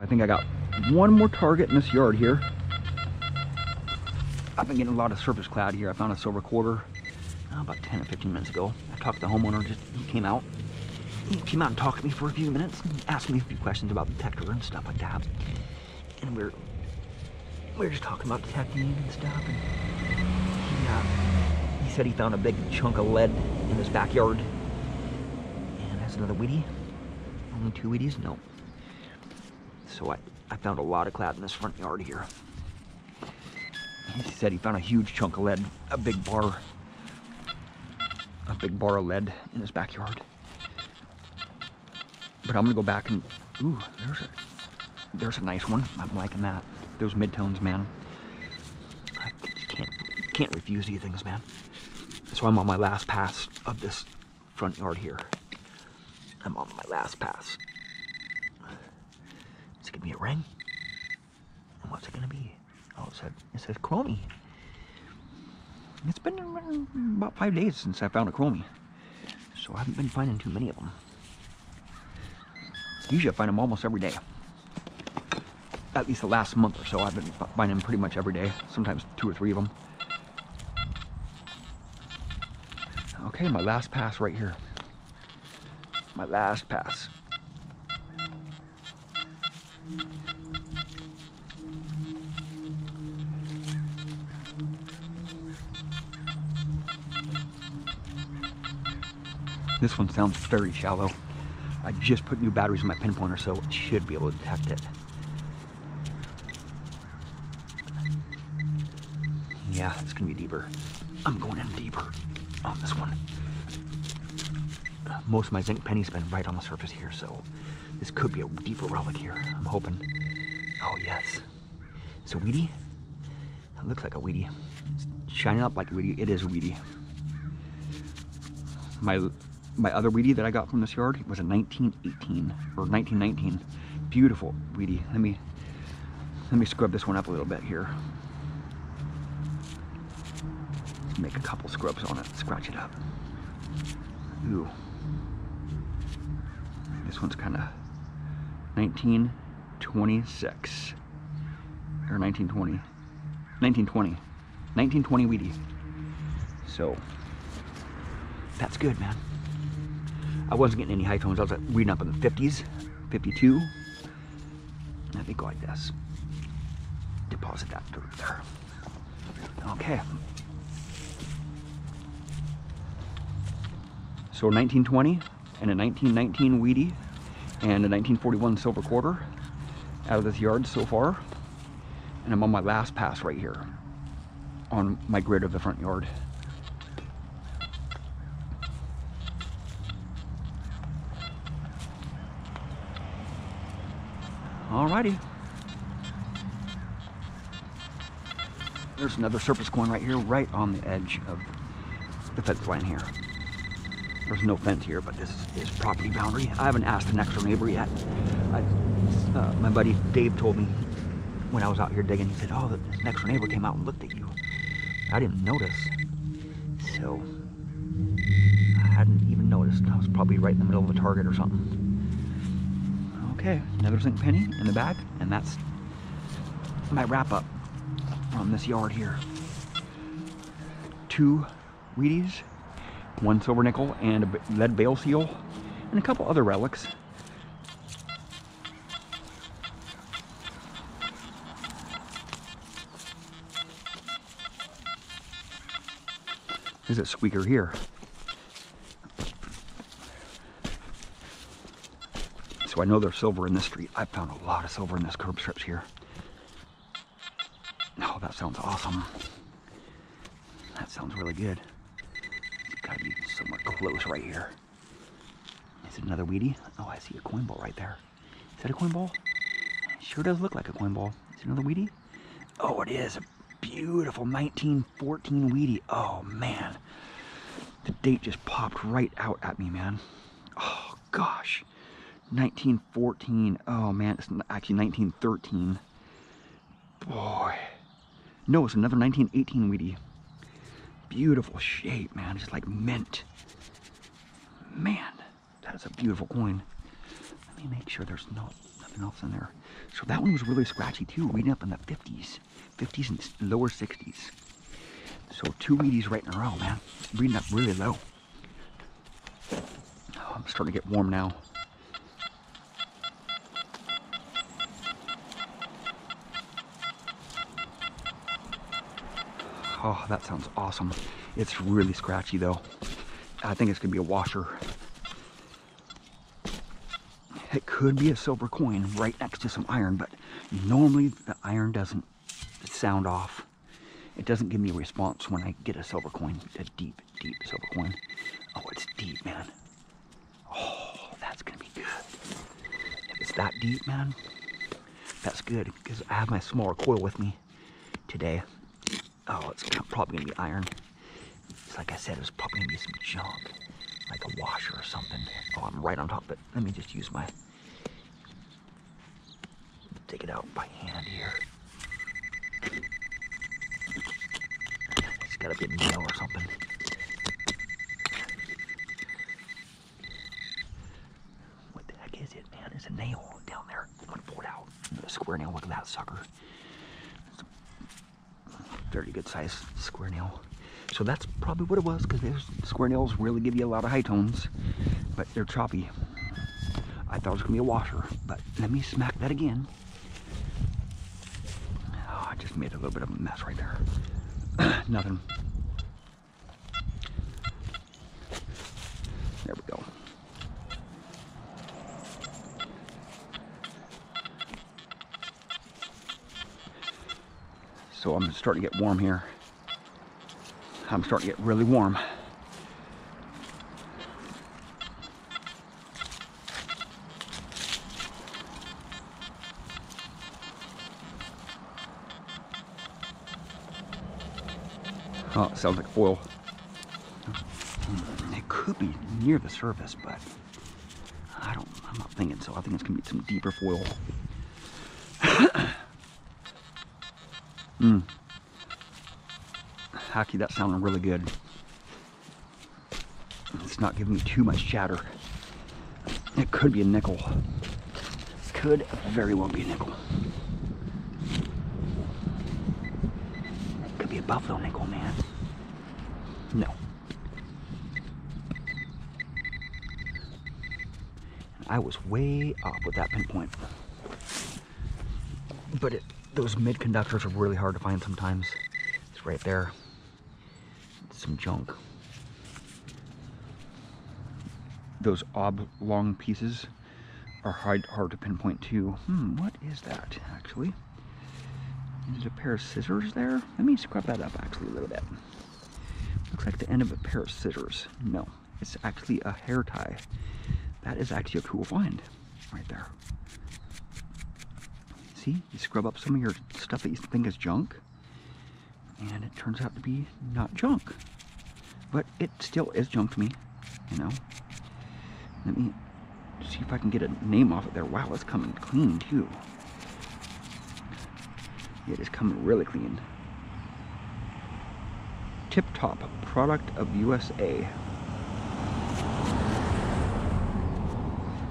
I think I got one more target in this yard here. I've been getting a lot of surface cloud here. I found a silver quarter uh, about 10 or 15 minutes ago. I talked to the homeowner, just he came out. He came out and talked to me for a few minutes and asked me a few questions about the detector and stuff like that. And we are we were just talking about detecting and stuff. And he, uh, he said he found a big chunk of lead in his backyard. And that's another weedy. Only two weedies? No. So I, I found a lot of cloud in this front yard here. He said he found a huge chunk of lead, a big bar, a big bar of lead in his backyard. But I'm gonna go back and, ooh, there's a, there's a nice one. I'm liking that. Those midtones, man. I can't, can't refuse these things, man. So I'm on my last pass of this front yard here. I'm on my last pass. Gonna a? And what's it gonna be? Oh, it said it says chromie. It's been about five days since I found a chromie, so I haven't been finding too many of them. Usually I find them almost every day. At least the last month or so, I've been finding them pretty much every day. Sometimes two or three of them. Okay, my last pass right here. My last pass. This one sounds very shallow. I just put new batteries in my pinpointer, so it should be able to detect it. Yeah, it's gonna be deeper. I'm going in deeper on this one. Most of my zinc pennies been right on the surface here, so this could be a deeper relic here. I'm hoping. Oh yes. It's a weedy? It looks like a weedy. It's shining up like a weedy. It is a weedy. My my other weedy that I got from this yard was a 1918 or 1919. Beautiful weedy. Let me let me scrub this one up a little bit here. Let's Make a couple scrubs on it, scratch it up. Ooh. This one's kind of 1926 or 1920. 1920. 1920 weedy. So that's good, man. I wasn't getting any high tones. I was reading up in the 50s, 52. Let me go like this. Deposit that dirt there. Okay. So 1920 and a 1919 Weedy and a 1941 silver quarter out of this yard so far. And I'm on my last pass right here on my grid of the front yard. Alrighty. There's another surface coin right here, right on the edge of the fence line here. There's no fence here, but this is property boundary. I haven't asked the next door neighbor yet. I, uh, my buddy Dave told me when I was out here digging, he said, oh, the next door neighbor came out and looked at you. I didn't notice. So, I hadn't even noticed. I was probably right in the middle of a target or something. Okay, another zinc penny in the bag, and that's my wrap up from this yard here. Two Wheaties, one silver nickel, and a lead bale seal, and a couple other relics. There's a squeaker here. I know there's silver in this street. I found a lot of silver in this curb strips here. Oh, that sounds awesome. That sounds really good. It's gotta be somewhere close right here. Is it another weedy? Oh, I see a coin ball right there. Is that a coin ball? Sure does look like a coin ball. Is it another weedy? Oh, it is. A beautiful 1914 weedy. Oh, man. The date just popped right out at me, man. Oh, gosh. 1914. Oh, man. It's actually 1913. Boy. No, it's another 1918 weedy. Beautiful shape, man. Just like mint. Man, that is a beautiful coin. Let me make sure there's no nothing else in there. So that one was really scratchy too, reading up in the 50s, 50s and lower 60s. So two Wheaties right in a row, man. Reading up really low. Oh, I'm starting to get warm now. Oh, that sounds awesome. It's really scratchy though. I think it's gonna be a washer. It could be a silver coin right next to some iron, but normally the iron doesn't sound off. It doesn't give me a response when I get a silver coin, a deep, deep silver coin. Oh, it's deep, man. Oh, that's gonna be good. If it's that deep, man, that's good because I have my smaller coil with me today. Oh, it's probably gonna be iron. It's like I said, it was probably gonna be some junk, like a washer or something. Oh, I'm right on top of it. Let me just use my, take it out by hand here. It's gotta be a nail or something. What the heck is it, man? There's a nail down there. I'm gonna pull it out. A square nail, look at that sucker very good size square nail. So that's probably what it was because those square nails really give you a lot of high tones, but they're choppy. I thought it was gonna be a washer, but let me smack that again. Oh, I just made a little bit of a mess right there. Nothing. There we go. So I'm starting to get warm here. I'm starting to get really warm. Oh, sounds like oil. It could be near the surface, but I don't, I'm not thinking so. I think it's gonna be some deeper foil. Mmm. Actually, that sounded really good. It's not giving me too much chatter. It could be a nickel. It could very well be a nickel. It could be a buffalo nickel, man. No. I was way off with that pinpoint. But it those mid conductors are really hard to find sometimes. It's right there. It's some junk. Those oblong pieces are hard, hard to pinpoint too. Hmm, what is that actually? Is it a pair of scissors there? Let me scrub that up actually a little bit. Looks like the end of a pair of scissors. No, it's actually a hair tie. That is actually a cool find right there. See, you scrub up some of your stuff that you think is junk, and it turns out to be not junk. But it still is junk to me, you know. Let me see if I can get a name off it there. Wow, it's coming clean too. It is coming really clean. Tip Top, product of USA.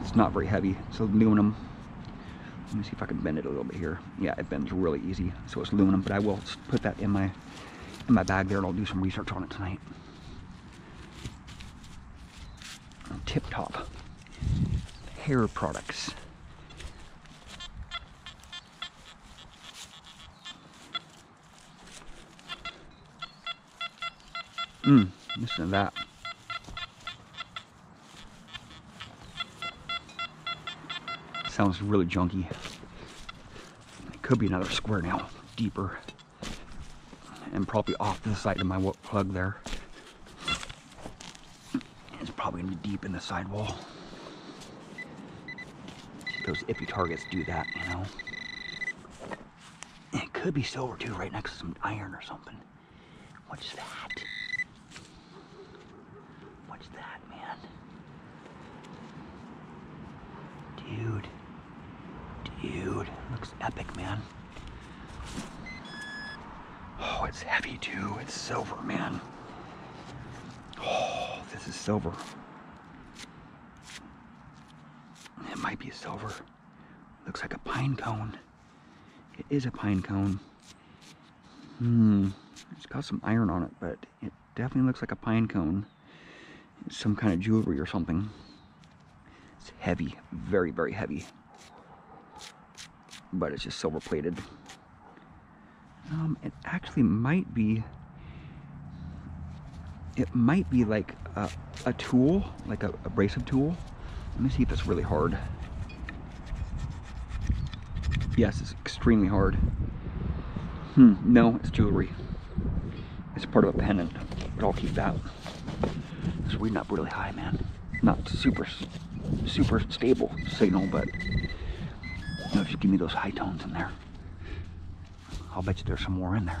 It's not very heavy. It's aluminum. Let me see if I can bend it a little bit here. Yeah, it bends really easy, so it's aluminum, but I will put that in my in my bag there and I'll do some research on it tonight. Tip Top hair products. Mmm, listen to that. Sounds really junky. It could be another square nail, deeper. And probably off the side of my plug there. It's probably gonna be deep in the sidewall. Those ippy targets do that, you know. It could be silver too, right next to some iron or something. What's that? What's that, man? Dude. Dude, looks epic, man. Oh, it's heavy too. It's silver, man. Oh, this is silver. It might be silver. Looks like a pine cone. It is a pine cone. Hmm. It's got some iron on it, but it definitely looks like a pine cone. some kind of jewelry or something. It's heavy. Very, very heavy. But it's just silver plated. Um, it actually might be it might be like a, a tool, like a abrasive tool. Let me see if it's really hard. Yes, it's extremely hard. Hmm, no, it's jewelry. It's part of a pendant, but I'll keep that. It's reading up really high, man. Not super, super stable signal, but you know, just give me those high tones in there. I'll bet you there's some more in there.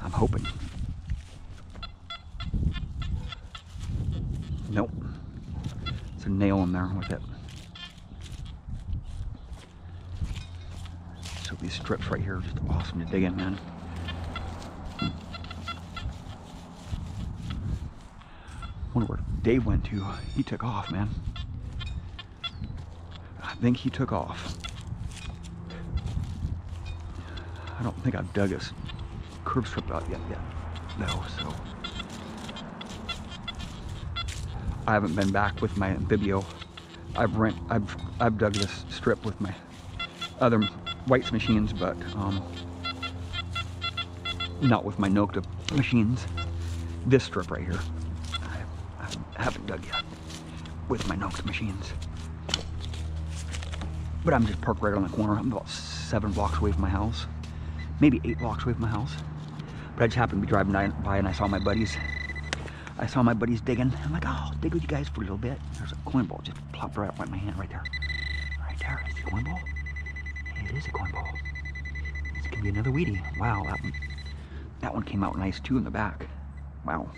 I'm hoping. Nope. It's a nail in there with it. So these strips right here are just awesome to dig in, man. Wonder where Dave went to. He took off, man. I think he took off. I don't think I've dug his curb strip out yet, yet. No, so I haven't been back with my Anfibio. I've rent, I've, I've dug this strip with my other Whites machines, but um, not with my Nokta machines. This strip right here, I, I haven't dug yet with my Nokta machines. But I'm just parked right on the corner. I'm about seven blocks away from my house, maybe eight blocks away from my house. But I just happened to be driving by and I saw my buddies I saw my buddies digging. I'm like, oh, I'll dig with you guys for a little bit. There's a coin ball just plopped right up in my hand right there. Right there. Is it a coin ball? It is a coin ball. It's gonna be another weedy. Wow, that one, that one came out nice too in the back. Wow.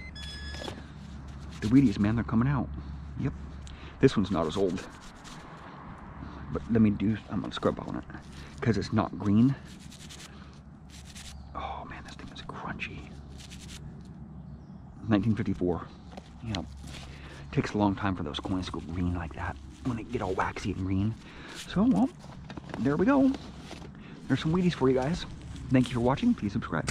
The Wheaties, man, they're coming out. Yep. This one's not as old. But let me do, I'm gonna scrub on it. Because it's not green. Oh man, this thing is crunchy. 1954. You know, takes a long time for those coins to go green like that when they get all waxy and green. So, well, there we go. There's some Wheaties for you guys. Thank you for watching. Please subscribe.